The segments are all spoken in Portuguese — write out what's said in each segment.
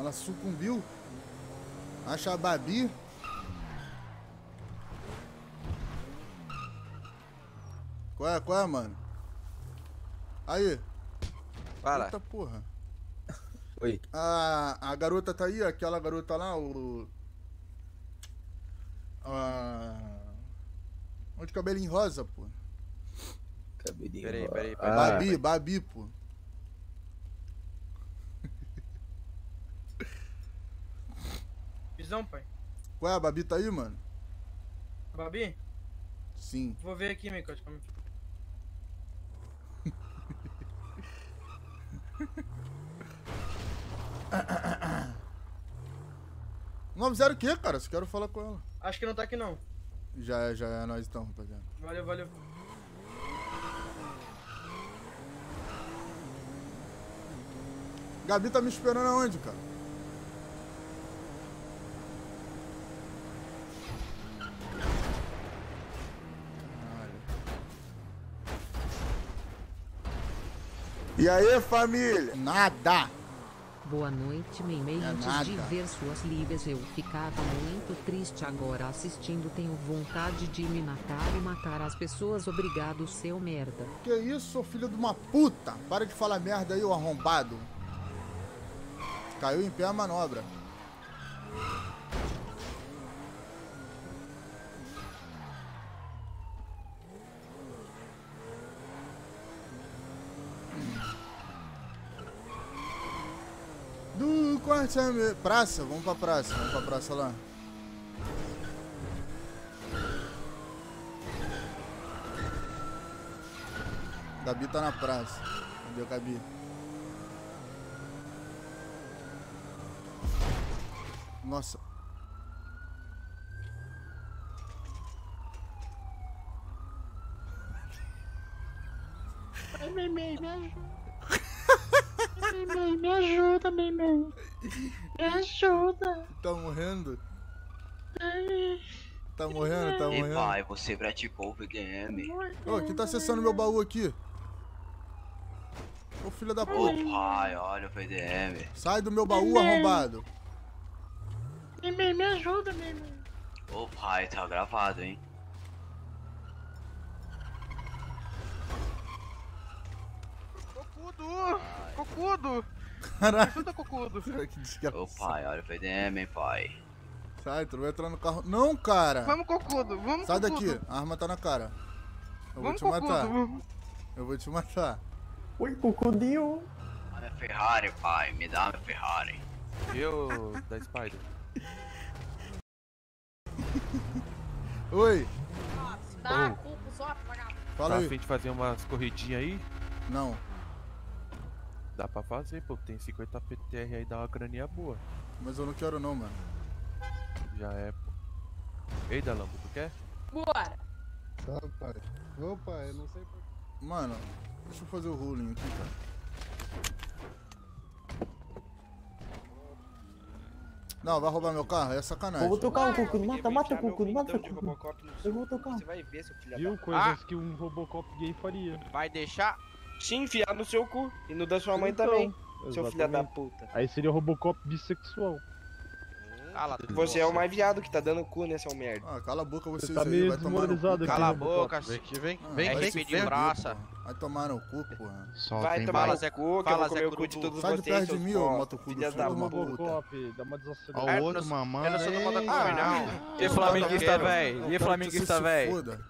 Ela sucumbiu. Acha a Babi. Qual é, qual é, mano? Aí. Fala. Eita porra. Oi. A, a garota tá aí, aquela garota lá, o. A. Onde cabelinho rosa, pô? Cabelinho. Peraí, rosa. peraí, peraí. Ah, Babi, Babi, pô. Visão, pai. Qual é, a Babi tá aí, mano? Babi? Sim. Vou ver aqui, Micote. como- Não o quê, cara? Só quero falar com ela. Acho que não tá aqui não. Já é, já é nós então, rapaziada. Valeu, valeu. Gabi tá me esperando aonde, cara? E aí, família? Nada. Boa noite, Meimei. É Antes nada. de ver suas ligas, eu ficava muito triste agora assistindo. Tenho vontade de me matar e matar as pessoas. Obrigado, seu merda. Que isso, filho de uma puta? Para de falar merda aí, ô arrombado. Caiu em pé a manobra. Do corte a me- praça, vamos pra praça, vamos pra praça lá. Gabi tá na praça. Cadê o Gabi? Nossa. Ai, Meimei, me ajuda. Meimei, me ajuda, Meimei. Me ajuda. Tá morrendo? Ai, Tá morrendo? Tá E morrendo? pai, você praticou o VDM? Ô, quem tá acessando meu baú aqui? Ô filho da Ô puta. pai, olha o VDM. Sai do meu baú, arrombado. Meimei, me ajuda, Meimei. Ô pai, tá gravado, hein? Cocudo! Cocudo! Caralho. Ajuda, Cocudo! Que desgraça. Ô pai, olha o VDM, hein, pai. Sai, tu não vai entrar no carro. Não, cara. Vamos, Cocudo! Vamos, Sai Cocudo! daqui. A arma tá na cara. Eu vou Vamos, te matar. Cocudo! Eu vou te matar. Oi, Cocodinho. Dá minha Ferrari, pai. Me dá minha Ferrari. Viu, da Spider? Oi. Tá, Ô. cuco só, vagabundo. Fala tá aí. a fim de fazer umas corridinhas aí? Não. Dá pra fazer, pô. Tem 50 PTR aí, dá uma graninha boa. Mas eu não quero não, mano. Já é, pô. Ei, Dalambo, tu quer? Bora. Tá, pai. Ô, pai, eu não sei por Mano, deixa eu fazer o ruling aqui, cara. Não, vai roubar meu carro? É sacanagem. Vou tocar o Cucudo, mata, mata o Cucudo, mata o Cucudo. Eu vou tocar. Você vai ver, seu filho Viu? Coisas que um Robocop gay faria. Vai deixar se enfiar no seu cu e no da sua mãe Então, também, seu filho da exatamente. puta. Aí seria o Robocop bissexual. Cala, você é o mais viado que tá dando cu, né, seu merda? Ah, cala a boca vocês Você tá aí, meio vai tomar no cu. Cala a Robocop. boca, Vem aqui, vem. Ah, Vem, vai vem, vem. de porra. Vai tomar no cu, porra. Só Vai tem tomar no cu, que eu fala, vou comer Zé o cu de todos Sai de vocês, perto de mim, ô de uma puta. puta. Robocop, dá uma Ó desacelerada. o outro, mamãe. Eu não sou do Ah, não. E flamenguista, não, E flamenguista, foda.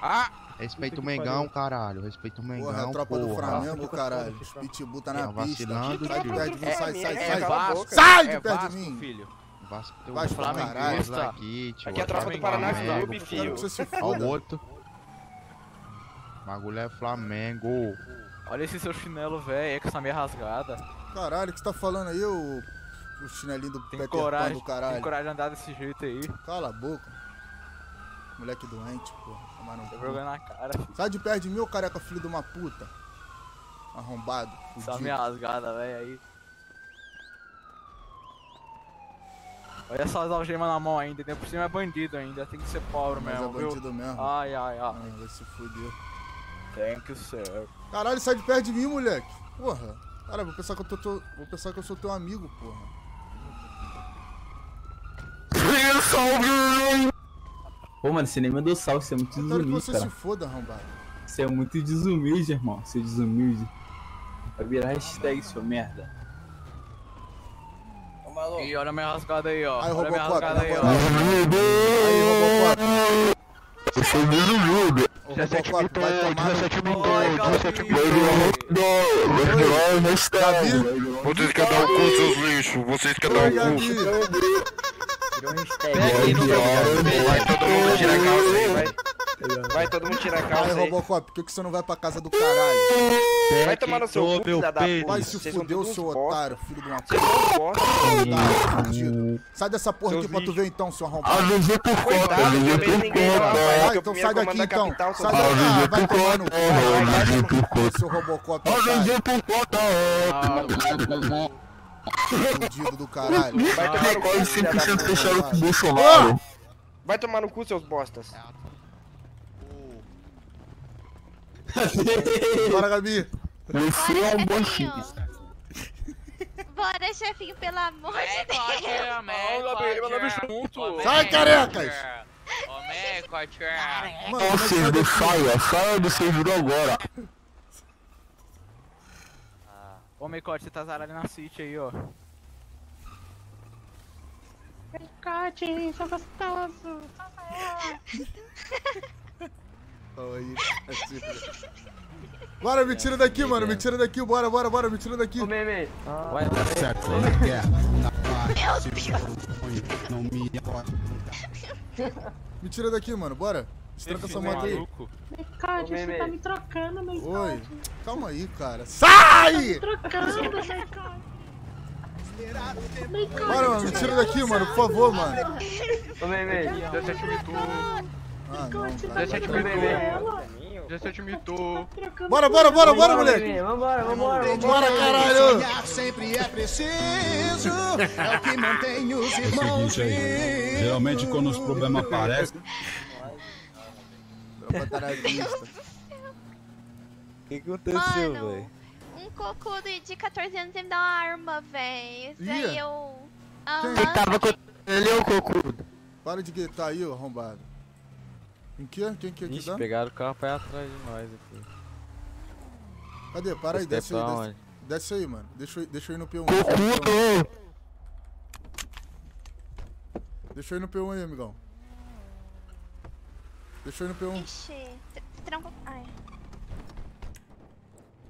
Ah! Respeita o Mengão, caralho. Respeita o Mengão, Porra, é a tropa do porra. Flamengo, caralho. Os pitbull tá na Tá pista. vacilando, Sai de tio. perto de mim, sai, sai, é sai. Sai de É perto de mim. filho. Vasco teu Vai, Flamenguista caralho. aqui, tio. Aqui é a tropa do Paraná Flamengo. Clube, filho. Ó o outro. Bagulho é Flamengo. Olha esse seu chinelo, velho, é com essa meia rasgada. Caralho, o que você tá falando aí, o, o chinelinho do Tem Peter Pan coragem, do tem caralho? coragem de andar desse jeito aí. Cala a boca. Moleque doente, porra. Tomar no na cara. Sai de perto de mim, ô careca, filho de uma puta. Arrombado. Fudido. meia rasgada, velho, aí. Olha essas algemas na mão ainda, tem por cima é bandido ainda, tem que ser pobre Mas mesmo, é bandido mesmo. viu? Ai, ai, Ah, ai. vai se fuder. Thank you, sir. Caralho, sai de perto de mim, moleque. Porra. Cara, vou pensar que eu tô, tô- vou pensar que eu sou teu amigo, porra. Pô, mano, você nem mandou salve, você é muito Eu quero que desumilde, você cara. se foda, arrombado. Você é muito desumilde, irmão. Seu desumilde. Vai virar hashtag, seu merda. Ih, olha a minha rasgada aí, ó. Aí, olha a minha rasgada aí, ó. Aí, Robocop. Eu sou desumilde. Ô, Robocop, vai tomar no... Oi, Gabi. Vai virar hashtag. Gabi? Vocês querem dar o cu, seus lixos. Vocês querem dar o cu. Vai todo mundo tirar a calça aí, vai. Vai todo mundo tirar a calça aí. Robocop, por que, que você não vai pra casa do caralho? Vai tomar no seu cu, filha da puta. Vai se todos seu otário, filho de uma puta. Otário. Sai dessa porra aqui pra tu ver então, seu arrombado. Avisei por conta, avisei por conta. Ah, então sai daqui então. Sai daqui, ah, vai por tomar no cu. avisei por conta. Seu Robocop, Avisei por conta, é. Fudido do caralho. Vai tomar no cu, Quase filha da 100% puta. fechado com o Bolsonaro. Vai tomar no cu, seus bostas. Bora, Gabi. Você é um bostinho. Bora, chefinho, pelo amor de Deus. Sai, carecas. Mano, de daqui? saia, saia do servidor agora. Ô, Mecote, você tá zaralhando na City aí, ó. Picote, sou gostoso. Simples. Bora, me tira daqui, mano. Me tira daqui, bora, bora, bora, me tira daqui. Vai, Me tira daqui, mano, bora. Estranca essa moto aí. Picote, você tá me trocando, meu Oi. Calma aí, cara. Sai! Trocando, Picote. Bora, mano, me tira daqui, mano, por favor, mano. Ô, Meme, deixa eu te Ah, não, Picote, cara. tá Deixa eu te trocando ver, Meme. ela. Deixa eu te mitou. Trocando Bora, bora, bora, bora, moleque. Vambora, vambora, Bora, caralho. sempre é preciso, é o que mantém os irmãos vivos. Geralmente quando os problemas aparecem, Droga tá na pista. O que aconteceu, Mano, velho? um cocudo de 14 anos ele me dá uma arma, véi. Isso aí eu... Quem Aham. tava com ele é o cocudo. Para de gritar aí, ô arrombado. Em que? Quem que é que Ixi, dá? pegaram o carro pra ir atrás de nós aqui. Cadê? Para aí, desce aí, pra desce. Desce aí, mano. Deixa eu, deixa eu ir no P1. Cocudo! Deixa eu ir no P1 aí, amigão. Deixa eu ir no P1. Ixi, tr- tranco... Ai.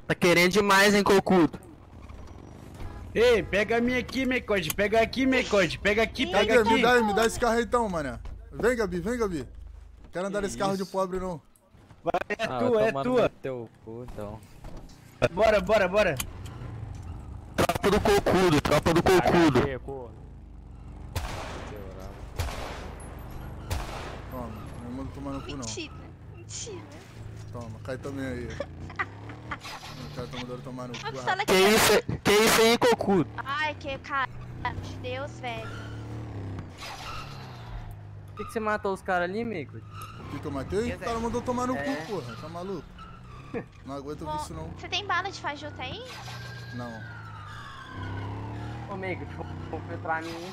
Tá querendo demais, hein, cocudo? Ei, pega a minha aqui, Mecote. Pega aqui, Mecote. Pega aqui, pega Cadê? Me aqui. dá, me dá esse carro aí então, mané. Vem, Gabi, vem, Gabi. Quero andar nesse carro de pobre, não. É Ah, tua, vai é tua. Teu cu, então. Bora, bora, bora. Tropa do cocudo, tropa do cocudo. Toma, não manda tomar no cu, não. Mentira, mentira. Toma, cai também aí. O cara tá mandando tomar no cu. Pistola Que isso, que isso aí, cocudo? Ai, que cara de Deus, velho. Por que, que você matou os caras ali, Mico? O que que eu matei? O cara mandou tomar no cu, porra. Tá maluco? Não aguento ver isso, não. Você tem bala de fajuta aí? Não. Ô, Mico, comprei pra mim.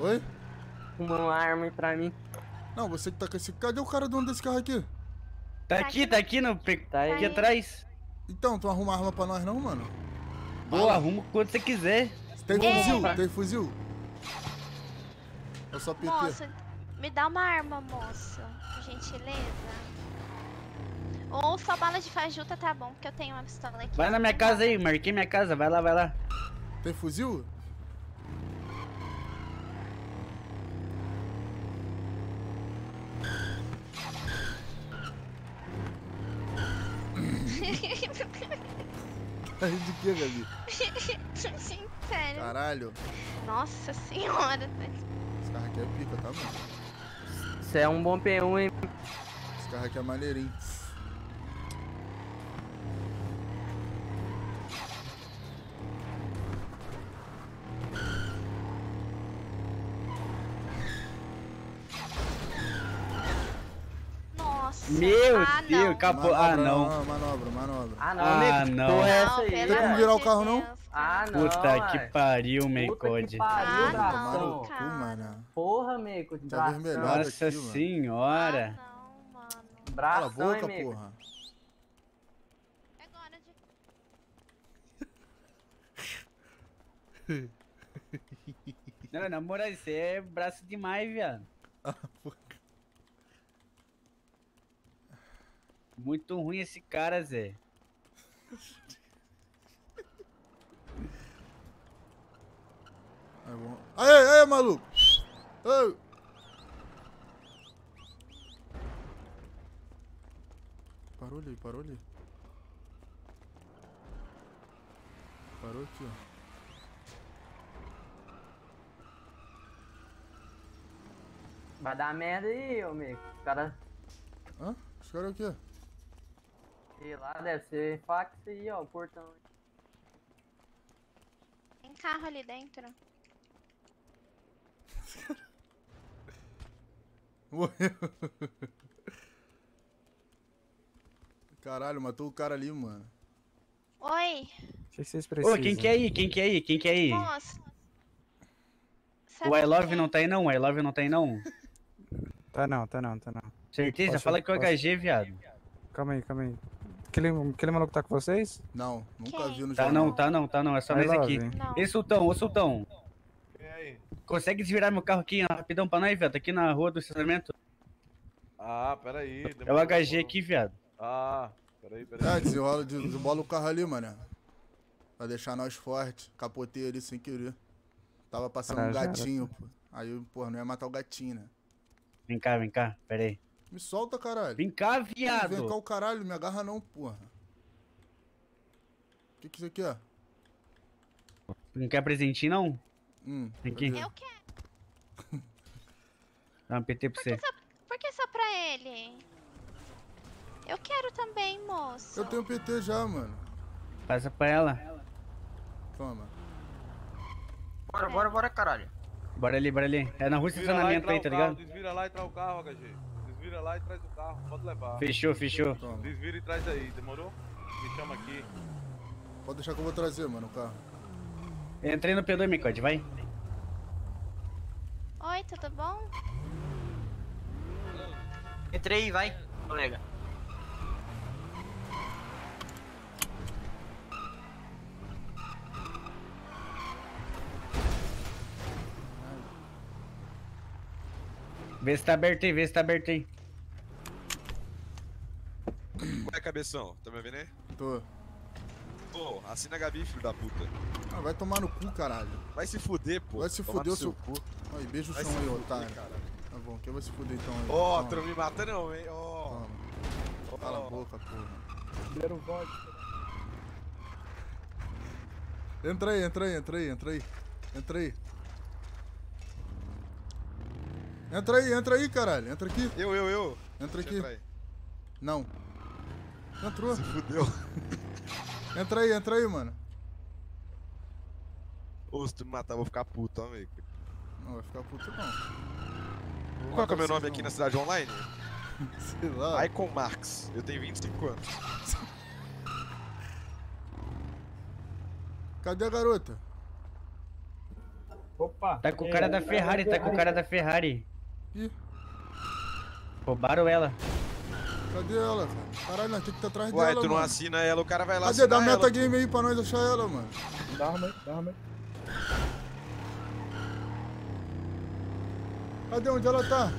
Oi? Uma arma pra mim. Não, você que tá com esse... Cadê o cara dono desse carro aqui? Tá aqui, tá aqui, no, Tá aí. aqui atrás. Então, tu arruma arma pra nós não, mano? Boa, arruma quando você quiser. Tem Ei. fuzil? Tem fuzil? Ou só PT? Moço, me dá uma arma, moço. Por gentileza. Ou só bala de fajuta tá bom, porque eu tenho uma pistola aqui. Vai na minha casa aí, marquei minha casa. Vai lá, vai lá. Tem fuzil? Tá rindo de quê, Gabi? Sério. Caralho. Nossa senhora. Esse carro aqui é pica, tá, mano? Você é um bom P1, hein? Esse carro aqui é maneirinho. Meu ah, Deus, não. capô. Ah, não. Manobra, manobra. Ah, não, Ah, não. Porra, é essa aí? pelo Tem como virar o carro, não? Ah, não. Puta que pariu, Puta Meicode. que pariu, Ah, não, Cu, mano. Porra, Meco, de Tá vermelhado Nossa aqui, senhora. Ah, não, mano. Cala a boca, hein, porra. É Agora de... Não, na moral, isso é braço demais, viado. Muito ruim esse cara, Zé. Bom. Aê, aê, maluco! Ei! Parou ali, parou ali. Parou aqui, ó. Vai dar merda aí, ô Meco. Os caras, Hã? Os caras é o quê? Sei lá, deve ser fax aí, ó, o portão. Tem carro ali dentro. Morreu. Caralho, matou o cara ali, mano. Oi, O que vocês Ô, precisam? quem que é aí? Quem que é aí? Quem que é aí? moço. Sabe O I Love quem? não tá aí não, o I Love não tá aí não. Tá não, tá não, tá não. Certeza? Posso- Fala que o posso- HG, viado. Calma aí, calma aí. Aquele, aquele maluco tá com vocês? Não, nunca Quem? vi no Tá jornal. não, tá não, tá não, é só I nós aqui. Não. Ei, Sultão, ô Sultão. E aí? Consegue desvirar meu carro aqui rapidão pra nós, viado? Tá aqui na rua do estacionamento. Ah, peraí. É o HG aqui, viado. Ah, peraí, É, peraí. desenrola, des- desembola o carro ali, mano. Pra deixar nós forte. Capotei ali sem querer. Tava passando Ah, um gatinho, pô. Aí, pô, não ia matar o gatinho, né? Vem cá, vem cá, pera aí. Me solta, caralho. Vem cá, Vem cá viado. o caralho, me agarra não, porra. O que que isso aqui é? Não quer presentinho, não? Hum, aqui. Eu quero. Dá um PT pra Por você. que, só, por que só pra ele? Eu quero também, moço. Eu tenho PT já, mano. Passa pra ela. Toma. Bora, bora, bora, caralho. Bora ali, bora ali. É na rua do Desvira lá e estacionamento aí, tá ligado? Desvira lá e traz o carro, HG. Desvira lá e traz o carro, pode levar. Fechou, fechou. Desvira e traz aí, demorou? Me chama aqui. Pode deixar que eu vou trazer, mano, o carro. Entrei no P2, Micode, vai. Oi, tudo bom? Entrei, vai, colega. Vê se tá aberto aí, vê se tá aberto aí. Qual é, cabeção? Tá me ouvindo aí? Tô. Pô, assina a Gabi, filho da puta. Ah, vai tomar no cu, caralho. Vai se fuder, pô. Vai se Tomar fuder o seu cu. Aí, beija o Vai chão aí, fuder, otário. cara. Tá bom, quem vai se fuder então aí? Ó, Toma, tu não me mata não, hein? Ó. toma. Cala a boca, porra. Primeiro vodka. Entra aí, entra aí, entra aí, entra aí. Entra aí. Entra aí, entra aí, caralho. Entra aqui. Eu, eu, eu. Entra Deixa aqui. eu entrar aí. Não. Entrou. Se fudeu. Entra aí, entra aí, mano. Ô, se tu me matar, eu vou ficar puto, ó, amigo. Não vai ficar puto, não. Qual que é o meu nome aqui na cidade online? Sei lá. Icon Marx. Eu tenho 25 anos. Cadê a garota? Opa. Tá com o cara da Ferrari, tá com o cara da Ferrari. Ih. Roubaram ela. Cadê ela? Cara? Caralho, nós temos que estar atrás Ué, dela, tu não mano. assina ela, o cara vai lá Cadê? Dá ela, pô. metagame aí pra nós achar ela, mano. Dá arma aí, dá arma aí. Cadê? Onde ela tá?